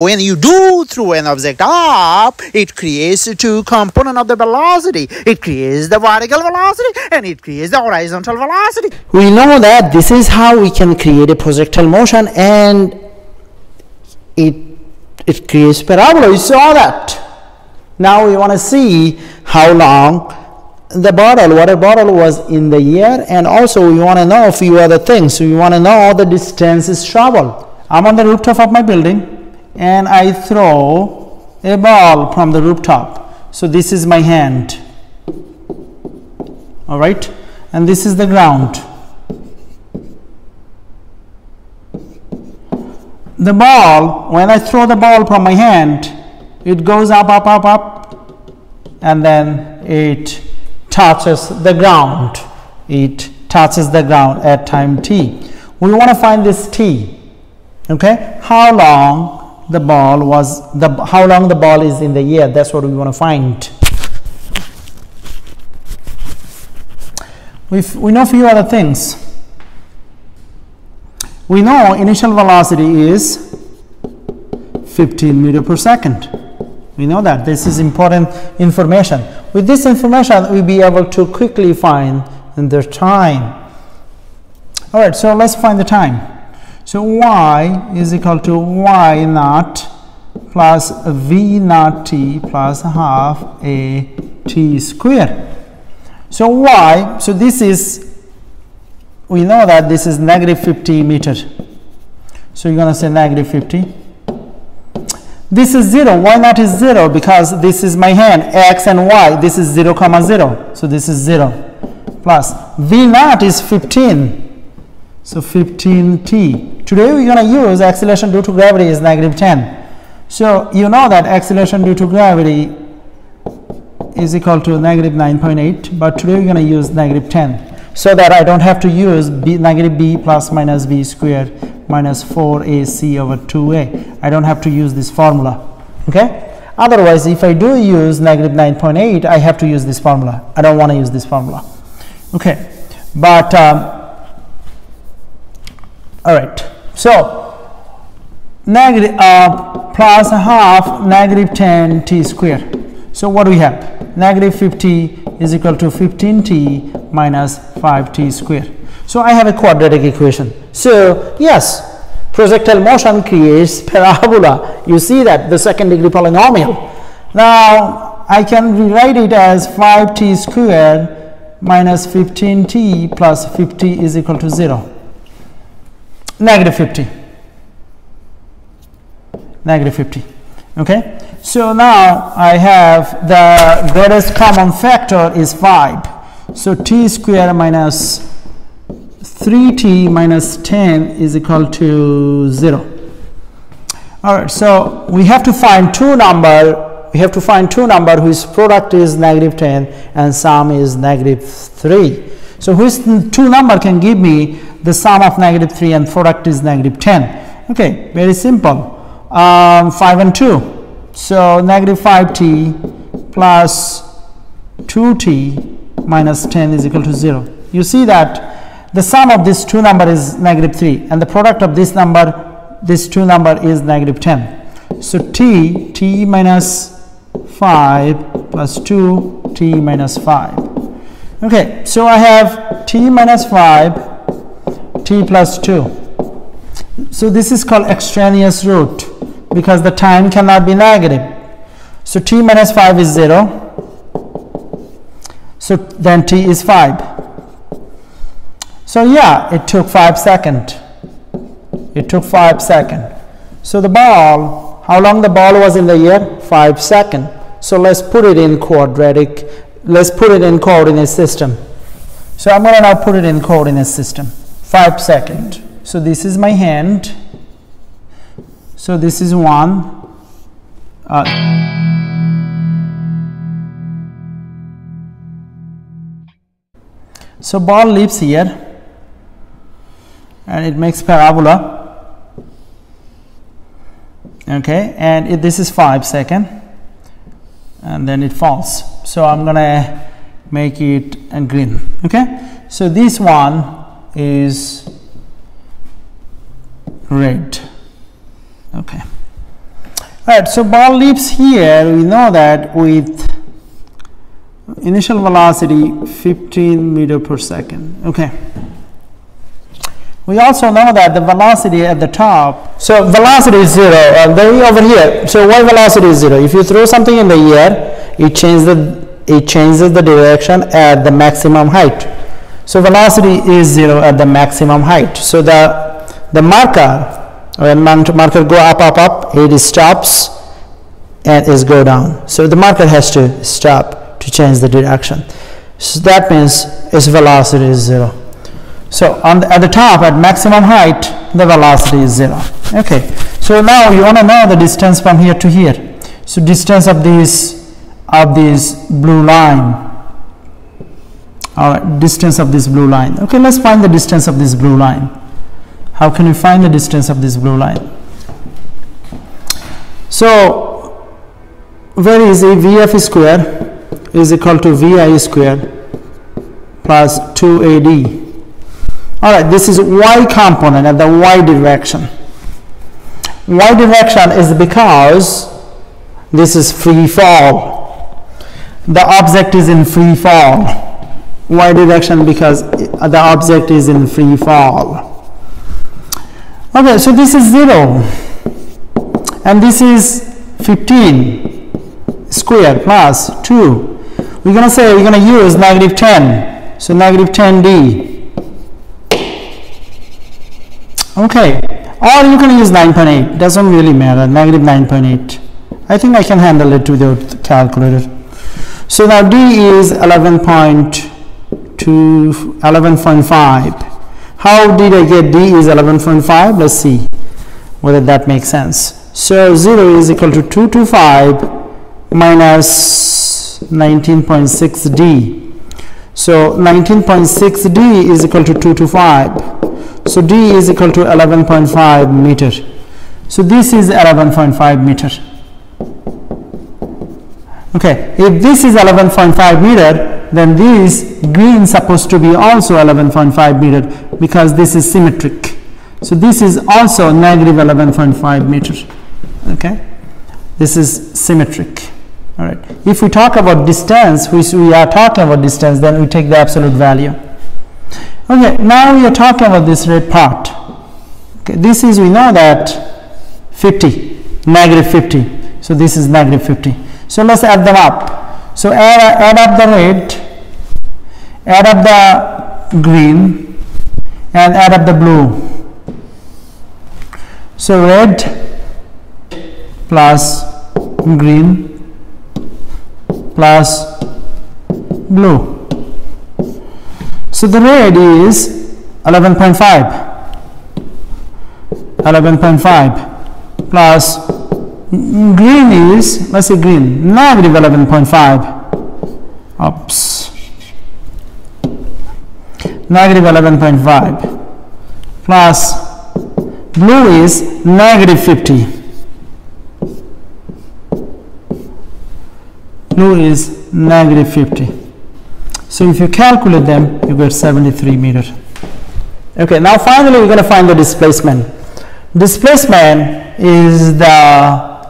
when you do throw an object up, it creates two component of the velocity. It creates the vertical velocity and it creates the horizontal velocity. We know that this is how we can create a projectile motion and it, it creates parabola. You saw that. Now we want to see how long the bottle, water bottle was in the air and also we want to know a few other things. we want to know the distances traveled. I'm on the rooftop of my building and I throw a ball from the rooftop. So this is my hand. All right, and this is the ground. The ball, when I throw the ball from my hand, it goes up, up, up, up, and then it touches the ground. It touches the ground at time t. We want to find this t. Okay, how long the ball was the how long the ball is in the air that's what we want to find. We we know a few other things. We know initial velocity is 15 meter per second. We know that. This is important information. With this information we'll be able to quickly find the time. All right so let's find the time so y is equal to y naught plus v naught t plus half a t square. So y, so this is, we know that this is negative 50 meter. So you're going to say negative 50. This is 0. Y naught is 0? Because this is my hand, x and y. This is 0 comma 0. So this is 0 plus v naught is 15 so 15t. Today we're going to use acceleration due to gravity is negative 10. So you know that acceleration due to gravity is equal to negative 9.8 but today we're going to use negative 10 so that I don't have to use b, negative b plus minus b squared minus 4ac over 2a. I don't have to use this formula. Okay. Otherwise if I do use negative 9.8 I have to use this formula. I don't want to use this formula. Okay. But um, all right. So negative uh, plus half negative 10 t square. So what do we have? Negative 50 is equal to 15t minus 5t square. So I have a quadratic equation. So yes projectile motion creates parabola. You see that the second degree polynomial. Now I can rewrite it as 5t squared minus 15t plus 50 is equal to 0 negative 50 negative 50 okay? So now I have the greatest common factor is 5 so t square minus 3t minus 10 is equal to 0 all right so we have to find two number we have to find two number whose product is negative 10 and sum is negative 3 so which two number can give me the sum of negative 3 and product is negative 10. Okay, very simple. Um, 5 and 2. So negative 5t plus 2t minus 10 is equal to 0. You see that the sum of these two number is negative 3 and the product of this number, this two number is negative 10. So t, t minus 5 plus 2, t minus 5. Okay, so I have t minus 5 t plus 2. So this is called extraneous root because the time cannot be negative. So t minus 5 is 0. So then t is 5. So yeah, it took 5 seconds. It took 5 seconds. So the ball, how long the ball was in the air? 5 seconds. So let's put it in quadratic, let's put it in coordinate system. So I'm going to now put it in coordinate system. 5 second. So this is my hand. So this is one. Uh, so ball leaves here and it makes parabola. Okay, and this is 5 second and then it falls. So I'm gonna make it green. Okay, so this one is red okay Right, so ball leaps here, we know that with initial velocity 15 meter per second. Okay. We also know that the velocity at the top, so velocity is zero, uh, very over here. So why velocity is zero? If you throw something in the air, it changes the it changes the direction at the maximum height. So velocity is zero at the maximum height. So the the marker when marker go up up up, it stops and is go down. So the marker has to stop to change the direction. So that means its velocity is zero. So on the, at the top, at maximum height, the velocity is zero. Okay. So now you want to know the distance from here to here. So distance of this of this blue line. All right, distance of this blue line. Okay, let's find the distance of this blue line. How can we find the distance of this blue line? So very easy. VF square is equal to VI square plus 2AD all right this is y component at the y direction y direction is because this is free fall the object is in free fall y direction because the object is in free fall. Okay so this is 0 and this is 15 square plus 2 we're going to say we're going to use negative 10 so negative 10d okay or you can use 9.8 doesn't really matter. Negative 9.8 I think I can handle it without calculator. So now D is 11.2 11.5 how did I get D is 11.5 let's see whether that makes sense. So 0 is equal to 225 minus 19.6 D. So 19.6 D is equal to 225 so D is equal to 11.5 meter. So this is 11.5 meter. Okay, if this is 11.5 meter, then this green supposed to be also 11.5 meter because this is symmetric. So this is also negative 11.5 meter. Okay, this is symmetric. All right. If we talk about distance, which we are talking about distance, then we take the absolute value. Okay, now we are talking about this red part. Okay, this is, we know that 50, negative 50. So this is negative 50. So let's add them up. So add, add up the red, add up the green, and add up the blue. So red plus green plus blue. So the red is 11.5 11.5 plus green is let's say green negative 11.5 oops negative 11.5 plus blue is negative 50 blue is negative 50 so if you calculate them, you get 73 meter. Okay, now finally we're going to find the displacement. Displacement is the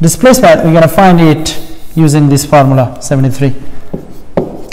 displacement, we're going to find it using this formula 73.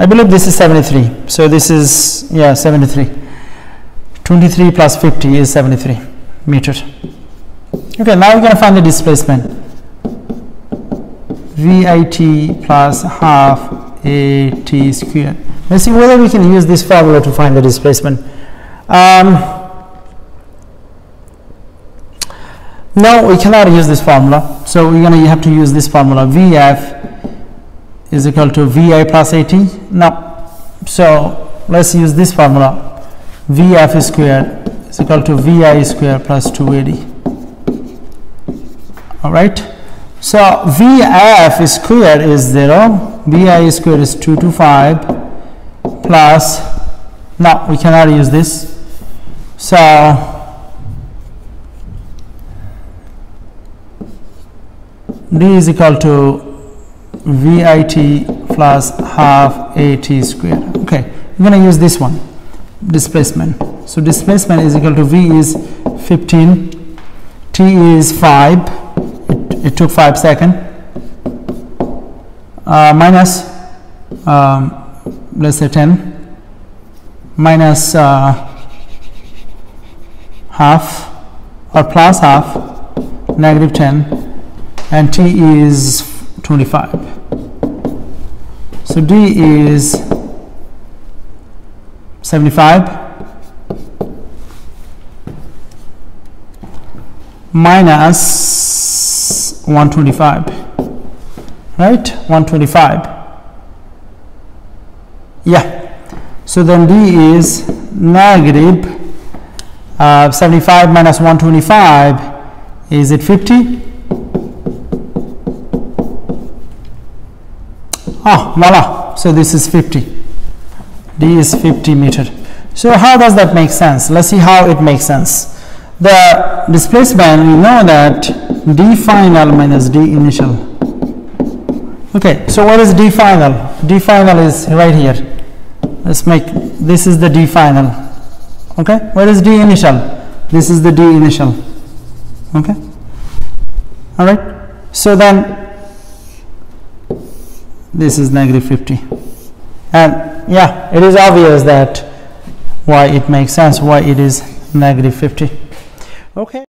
I believe this is 73. So this is, yeah, 73. 23 plus 50 is 73 meter. Okay, now we're going to find the displacement. VIT plus half a t squared. Let's see whether we can use this formula to find the displacement. Um, no, we cannot use this formula. So we're going to have to use this formula. VF is equal to VI plus AT. Now, so let's use this formula. VF squared is equal to VI squared plus 2AD. All right. So VF squared is 0 VI square is 2 to 5 plus now we cannot use this so d is equal to vit plus half at square. Okay we're going to use this one displacement. So displacement is equal to v is 15 t is 5 it, it took 5 second. Uh, minus um, let's say 10 minus uh, half or plus half negative 10 and t is 25 so d is 75 minus 125 right? 125 yeah. So then d is negative uh, 75 minus 125 is it 50 ah voila. So this is 50 d is 50 meter. So how does that make sense? Let's see how it makes sense. The displacement we know that d final minus d initial. Okay so what is d final? D final is right here. Let's make this is the d final. Okay what is d initial? This is the d initial. Okay. All right. So then this is negative 50 and yeah it is obvious that why it makes sense why it is negative 50 Okay.